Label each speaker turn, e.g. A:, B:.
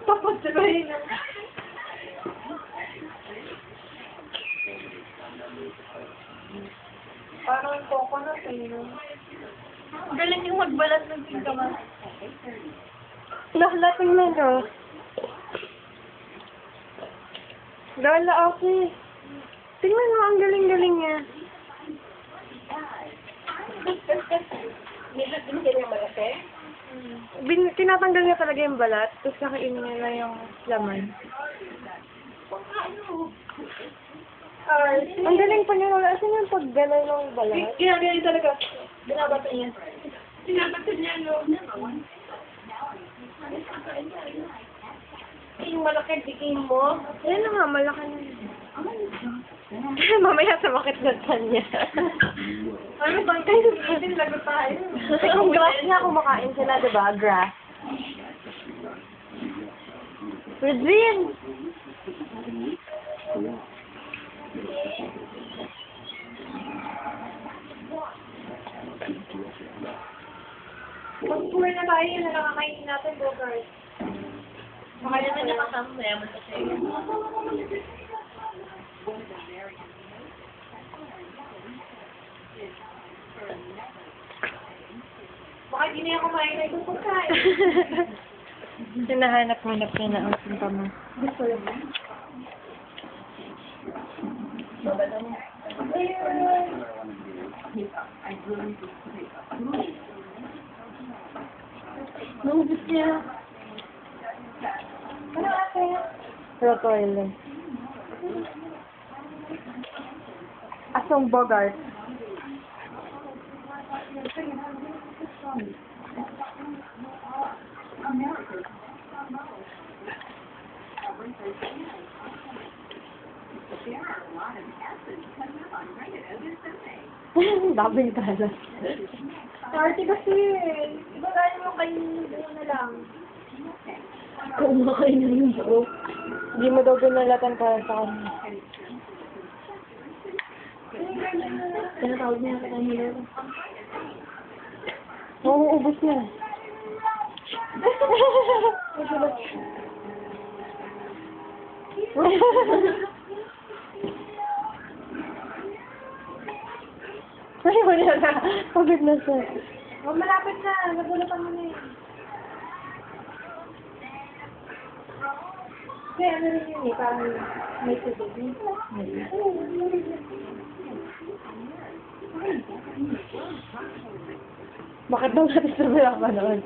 A: Papatry na. Parang coconut eh. no?
B: Galing yung magbalat ng singkamas.
A: Lahlating na no. Lala, okay. Tingnan mo, ang galing-galing niya. Tinatanggal niya talaga yung balat, tapos kakainin niya na yung laman. Ang galing pa niya, wala. Asan yung paggalay ng balat?
B: Ginagaling talaga. Binabato niya. Binabato niya, no? Yung malaki tikin mo.
A: Yan na nga, malaki na. Mamaya sumakit na tan niya.
B: Ano ba? Kayo natin lagot tayo.
A: Kung grass nga kumakain sila, di ba? Grass. Regine!
B: Mag-tour na tayo yun na nakakainin natin, Bogart. Baka naman niya kasama, mayaman kasi. Baka di na yung kumain na itong pagkain.
A: Hinahanap-hanap niya na ang sintomas.
B: Gusto lang. Mo. Nubus niya. Ano ate?
A: Rotoile. Asong Bogart. Dabing talas.
B: Party kasi eh. Iba gaya mo kayo buo na lang.
A: Kumakain na yung buo. Hindi mo daw binalatan para sa kanya.
B: Tinatawag niya kita nila.
A: Mauubos na. Ay, wala na. Pagod na siya.
B: Oh, malapit na. Nagulatan mo na eh. Kaya ano rin yun eh, parang may tubig.
A: Bakit daw natin sa mga panood?